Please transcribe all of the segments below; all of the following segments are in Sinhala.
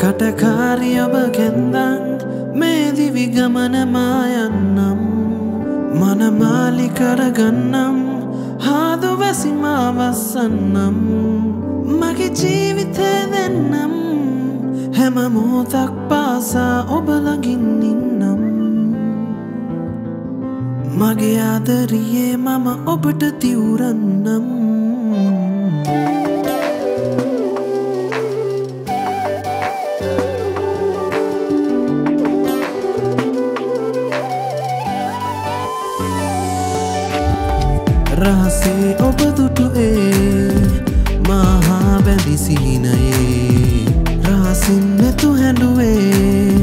කටකාරි ඔබ කෙන්දන් මේ දිවි ගමනමායන්නම් මනමාලි කරගන්නම් හාදු වැසිමාවස්සන්නම් මගේ ජීවිතය දෙන්නම් හැම මෝතක් පාසා ඔබලගින් ඉන්නම්. මගේ ආදරියේ මම ඔබට තිවරන්නම්. රහසේ ඔබ දුටුඒ මහා බැඳි සිහිනයේ රහසින් නැතු හැඩුවේ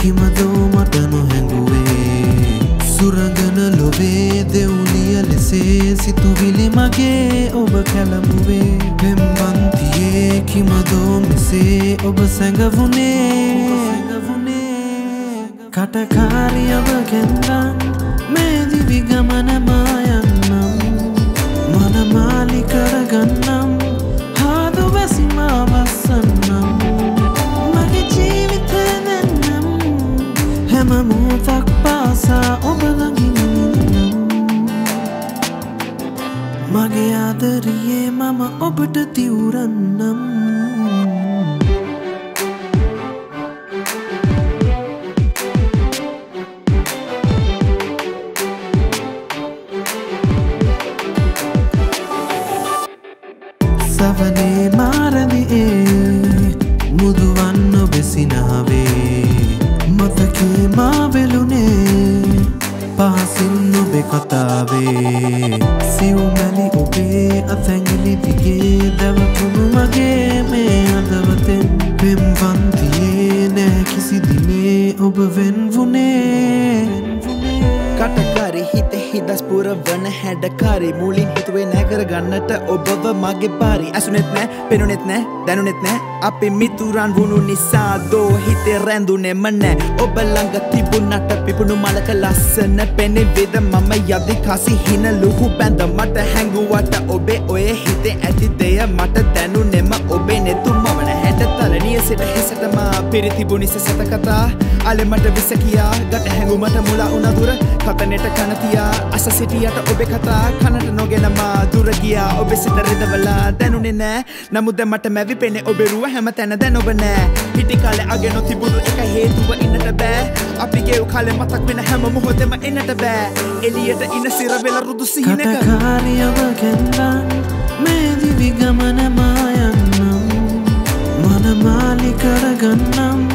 කිමදෝ මට නොහැඟුවේ. සුරගන ලොවේ දෙවුලිය ලෙසේ සිතුවිලි මගේ ඔබ කැළඹුවේ. පෙම්බන්තියේ කිමදෝ මෙසේ ඔබ සැඟවුණේ. කටකාරියව ගැන්දන් මේ දිවි හැම මූතක් පාසා ඔබලගින්නම් මගේ ආදරියේ මම ඔබට තිවරන්නම්. සවනේ මාරදිඒ මුදුවන්න ඔබෙසිනාවේ මතකේ මාවෙලුනේ පහසින් නොබෙ කතාවේ. සිව්මැලි ඔබේ අතැඟිලි දිගේ දැවකුණු මගේ මේ අදවතෙන්. පෙම්පන්තියේ නෑ කිසි දිනේ ඔබ වෙන්වුනේ හිදස් පුර වන හැඩකාරි මුලින් හිතුවේ නැකර ගන්නට ඔබව මගේ පාරි. ඇසුනෙත් නෑ පෙනුනෙත් නෑ දැනුනෙත් නෑ. අපි මිතුරන් වුණු නිසා දෝ හිතේ රැඳුනෙම නෑ. ඔබ ළඟ තිබුණට පිපුණු මලක ලස්සන පෙනෙ වෙද මම යදි කසි හින ලුහු බැඳ මට හැඟුවට ඔබේ ඔය හිතේ ඇති දෙය මට දැනුනෙම. ඔබේ නෙතුමවන හැට තරණිය සිට හෙසටම පිරිතිබුණි සෙසත කතා. අලෙමට විස කියා. ගට හැඟුමට මුලා උනදුර කතනෙට කනතියා අස සිටියට ඔබේ කතා. කනට නොගෙනමා. දුර ගියා. ඔබෙ සිට රිදවලා දැනුනේ නෑ. නමුද මට මැවි පෙනෙ ඔබෙරුව හැම තැන දැන් ඔබ නෑ. හිටි කාලේ අගෙන තිබුණු එක හේතුව ඉන්නට බෑ. අපි ගෙව් කාලේ මතක් වෙන හැම මොහොතෙම එන්නට බෑ. එළියට ඉන සිර වෙලා රුදු සිහිනක. කටකාරියව කැන්දන් මේ දිවි ගමනමායන්නම් මනමාලි